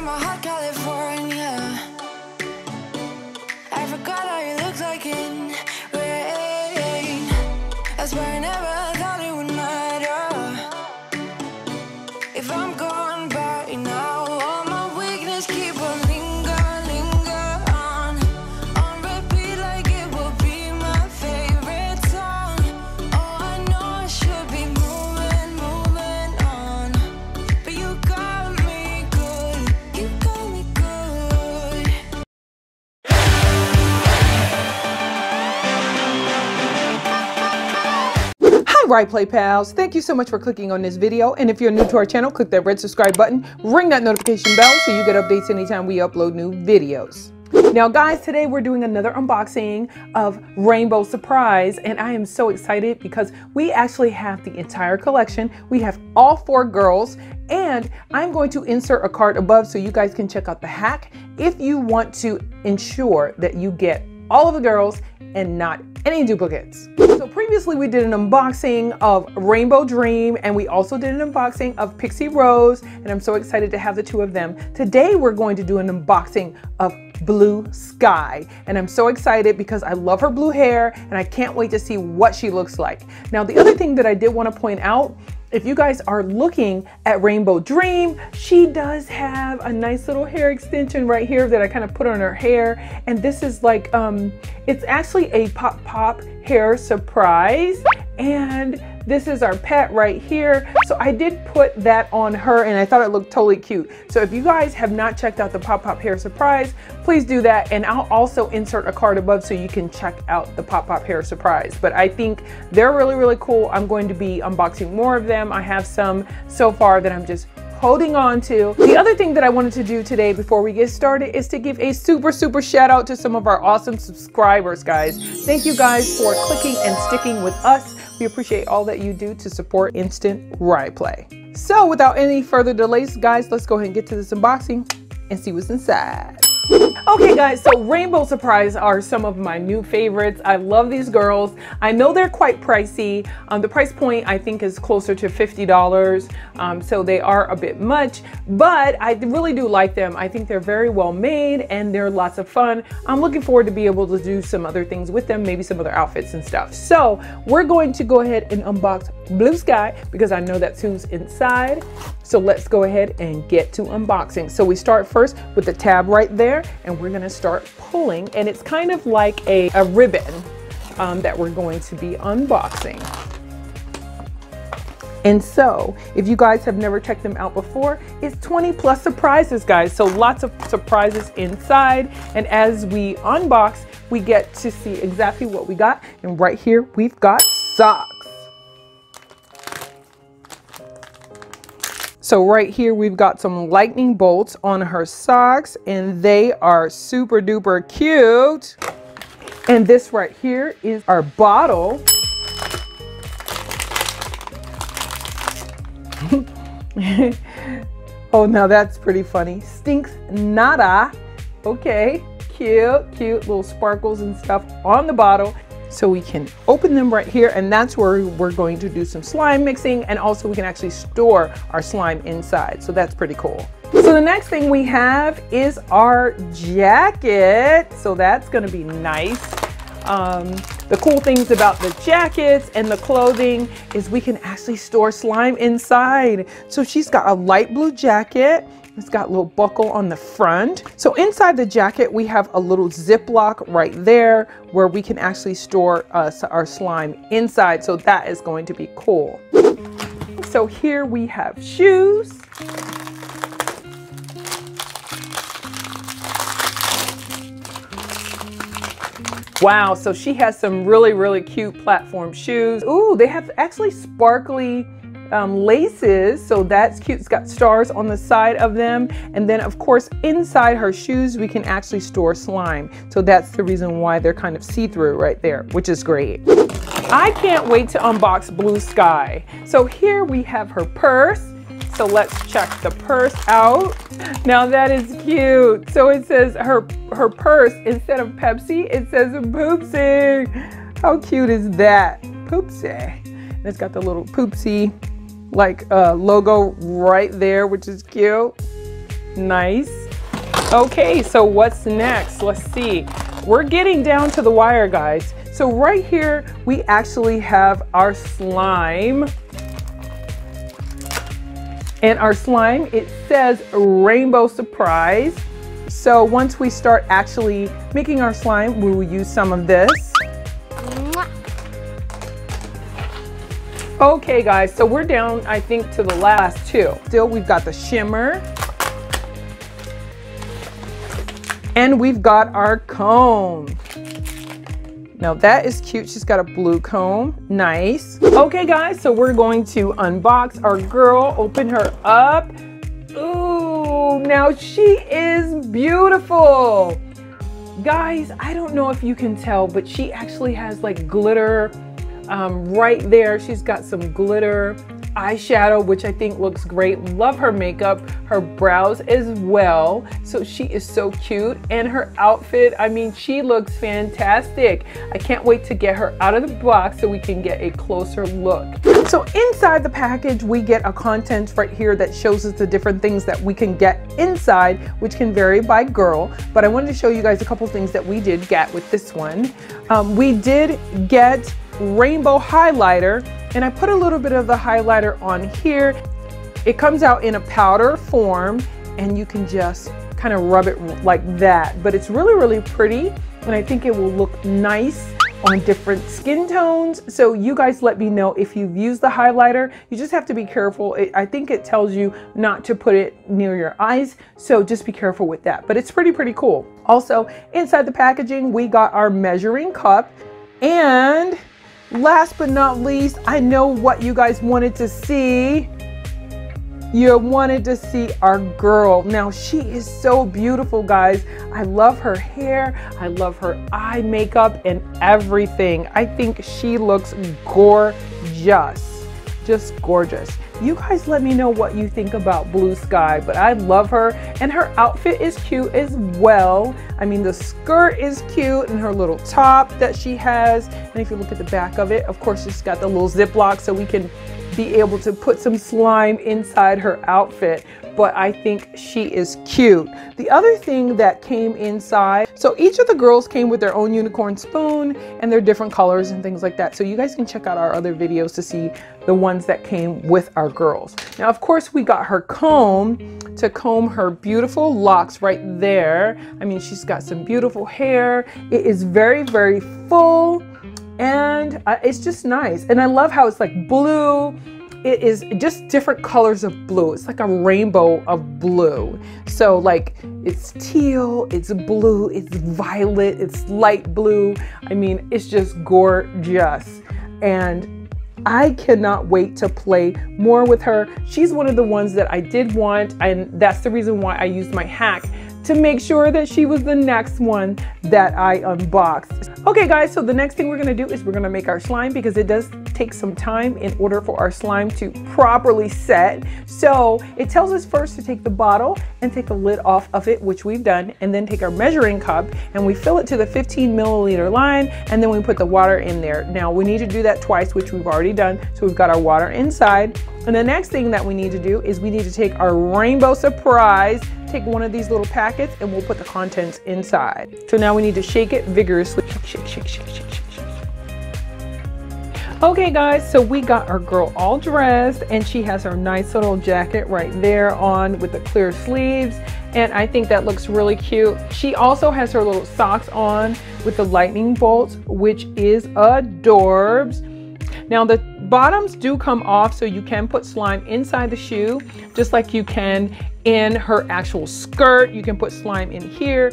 from a hot Ry Play pals, thank you so much for clicking on this video. And if you're new to our channel, click that red subscribe button, ring that notification bell so you get updates anytime we upload new videos. Now guys, today we're doing another unboxing of Rainbow Surprise. And I am so excited because we actually have the entire collection. We have all four girls. And I'm going to insert a card above so you guys can check out the hack if you want to ensure that you get all of the girls and not any duplicates. So previously we did an unboxing of Rainbow Dream and we also did an unboxing of Pixie Rose and I'm so excited to have the two of them. Today we're going to do an unboxing of Blue Skye and I'm so excited because I love her blue hair and I can't wait to see what she looks like. Now the other thing that I did want to point out if you guys are looking at Rainbow Dream, she does have a nice little hair extension right here that I kind of put on her hair. And this is like, um, it's actually a pop pop hair surprise. And this is our pet right here. So I did put that on her and I thought it looked totally cute. So if you guys have not checked out the Pop Pop Hair Surprise, please do that. And I'll also insert a card above so you can check out the Pop Pop Hair Surprise. But I think they're really, really cool. I'm going to be unboxing more of them. I have some so far that I'm just holding on to. The other thing that I wanted to do today before we get started is to give a super, super shout out to some of our awesome subscribers, guys. Thank you guys for clicking and sticking with us. We appreciate all that you do to support Instant Ry Play. So without any further delays, guys, let's go ahead and get to this unboxing and see what's inside. Okay guys, so Rainbow Surprise are some of my new favorites. I love these girls. I know they're quite pricey. Um, the price point I think is closer to $50, um, so they are a bit much, but I really do like them. I think they're very well made and they're lots of fun. I'm looking forward to be able to do some other things with them, maybe some other outfits and stuff. So we're going to go ahead and unbox Blue Skye because I know that's who's inside. So let's go ahead and get to unboxing. So we start first with the tab right there and we're gonna start pulling and it's kind of like a, a ribbon um, that we're going to be unboxing. And so, if you guys have never checked them out before, it's 20 plus surprises, guys. So lots of surprises inside. And as we unbox, we get to see exactly what we got. And right here, we've got socks. So right here, we've got some lightning bolts on her socks and they are super duper cute. And this right here is our bottle. oh, now that's pretty funny. Stinks nada. Okay, cute, cute little sparkles and stuff on the bottle. So we can open them right here and that's where we're going to do some slime mixing and also we can actually store our slime inside. So that's pretty cool. So the next thing we have is our jacket. So that's gonna be nice. Um, the cool things about the jackets and the clothing is we can actually store slime inside. So she's got a light blue jacket. It's got a little buckle on the front. So inside the jacket, we have a little Ziploc right there where we can actually store uh, our slime inside. So that is going to be cool. So here we have shoes. Wow, so she has some really, really cute platform shoes. Ooh, they have actually sparkly um, laces, so that's cute. It's got stars on the side of them. And then of course, inside her shoes, we can actually store slime. So that's the reason why they're kind of see-through right there, which is great. I can't wait to unbox Blue Skye. So here we have her purse. So let's check the purse out. Now that is cute. So it says her, her purse, instead of Pepsi, it says Poopsie. How cute is that? Poopsie. And it's got the little Poopsie like uh, logo right there, which is cute. Nice. Okay, so what's next? Let's see. We're getting down to the wire, guys. So right here, we actually have our slime. And our slime, it says Rainbow Surprise. So once we start actually making our slime, we will use some of this. Okay guys, so we're down, I think, to the last two. Still, we've got the shimmer. And we've got our comb. Now that is cute. She's got a blue comb. Nice. Okay guys, so we're going to unbox our girl, open her up. Ooh, now she is beautiful. Guys, I don't know if you can tell, but she actually has like glitter um, right there. She's got some glitter eyeshadow, which I think looks great. Love her makeup, her brows as well. So she is so cute. And her outfit, I mean, she looks fantastic. I can't wait to get her out of the box so we can get a closer look. So inside the package, we get a content right here that shows us the different things that we can get inside, which can vary by girl. But I wanted to show you guys a couple things that we did get with this one. Um, we did get rainbow highlighter and I put a little bit of the highlighter on here. It comes out in a powder form and you can just kind of rub it like that. But it's really, really pretty and I think it will look nice on different skin tones. So you guys let me know if you've used the highlighter. You just have to be careful. It, I think it tells you not to put it near your eyes. So just be careful with that. But it's pretty, pretty cool. Also, inside the packaging, we got our measuring cup and Last but not least, I know what you guys wanted to see. You wanted to see our girl. Now, she is so beautiful, guys. I love her hair. I love her eye makeup and everything. I think she looks gorgeous. Just gorgeous. You guys let me know what you think about Blue Skye, but I love her and her outfit is cute as well. I mean, the skirt is cute and her little top that she has. And if you look at the back of it, of course, she's got the little ziplock so we can be able to put some slime inside her outfit but I think she is cute. The other thing that came inside, so each of the girls came with their own unicorn spoon and their different colors and things like that. So you guys can check out our other videos to see the ones that came with our girls. Now, of course, we got her comb to comb her beautiful locks right there. I mean, she's got some beautiful hair. It is very, very full and uh, it's just nice. And I love how it's like blue it is just different colors of blue. It's like a rainbow of blue. So like it's teal, it's blue, it's violet, it's light blue. I mean, it's just gorgeous. And I cannot wait to play more with her. She's one of the ones that I did want, and that's the reason why I used my hack to make sure that she was the next one that I unboxed. Okay guys, so the next thing we're gonna do is we're gonna make our slime because it does take some time in order for our slime to properly set. So it tells us first to take the bottle and take the lid off of it, which we've done, and then take our measuring cup and we fill it to the 15 milliliter line and then we put the water in there. Now we need to do that twice, which we've already done. So we've got our water inside. And the next thing that we need to do is we need to take our rainbow surprise take one of these little packets and we'll put the contents inside. So now we need to shake it vigorously. Shake, shake, shake, shake, shake, shake. Okay guys, so we got our girl all dressed and she has her nice little jacket right there on with the clear sleeves. And I think that looks really cute. She also has her little socks on with the lightning bolts, which is adorbs. Now the bottoms do come off so you can put slime inside the shoe, just like you can in her actual skirt. You can put slime in here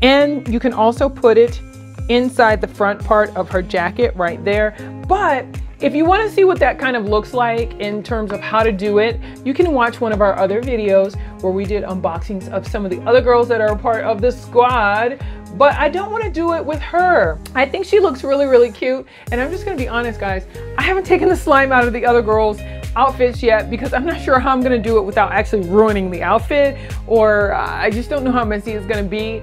and you can also put it inside the front part of her jacket right there. But if you want to see what that kind of looks like in terms of how to do it, you can watch one of our other videos where we did unboxings of some of the other girls that are a part of the squad. But I don't want to do it with her. I think she looks really, really cute. And I'm just going to be honest, guys. I haven't taken the slime out of the other girls' outfits yet because I'm not sure how I'm going to do it without actually ruining the outfit. Or uh, I just don't know how messy it's going to be.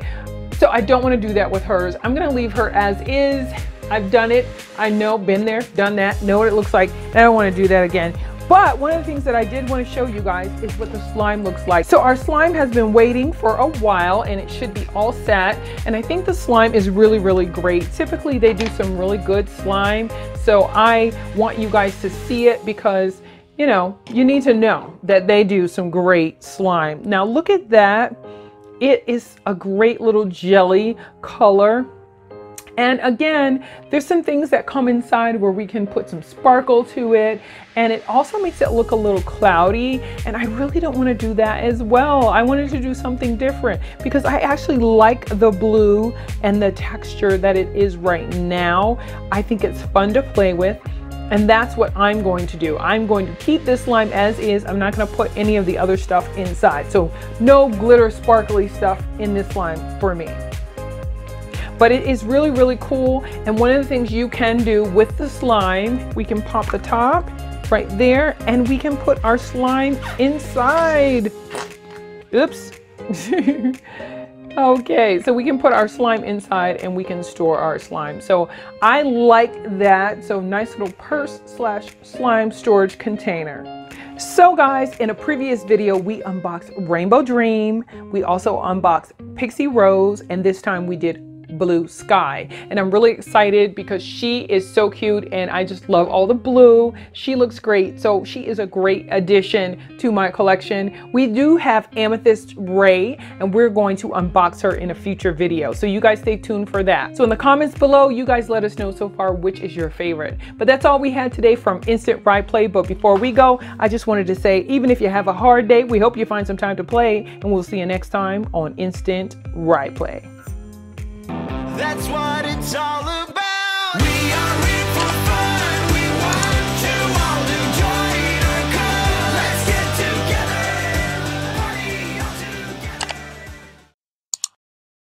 So I don't want to do that with hers. I'm going to leave her as is. I've done it. I know, been there, done that, know what it looks like. And I don't want to do that again. But one of the things that I did want to show you guys is what the slime looks like. So our slime has been waiting for a while and it should be all set. And I think the slime is really, really great. Typically they do some really good slime. So I want you guys to see it because you know, you need to know that they do some great slime. Now look at that. It is a great little jelly color. And again, there's some things that come inside where we can put some sparkle to it. And it also makes it look a little cloudy. And I really don't want to do that as well. I wanted to do something different because I actually like the blue and the texture that it is right now. I think it's fun to play with. And that's what I'm going to do. I'm going to keep this slime as is. I'm not going to put any of the other stuff inside. So no glitter sparkly stuff in this slime for me. But it is really, really cool. And one of the things you can do with the slime, we can pop the top right there and we can put our slime inside. Oops. Okay, so we can put our slime inside and we can store our slime. So I like that. So nice little purse slash slime storage container. So guys, in a previous video, we unboxed Rainbow Dream. We also unboxed Pixie Rose, and this time we did Blue Skye. And I'm really excited because she is so cute and I just love all the blue. She looks great. So she is a great addition to my collection. We do have Amethyst Rae and we're going to unbox her in a future video. So you guys stay tuned for that. So in the comments below you guys let us know so far which is your favorite. But that's all we had today from Instant Ry Play. But before we go I just wanted to say even if you have a hard day we hope you find some time to play and we'll see you next time on Instant Ry Play that's what it's all about. We are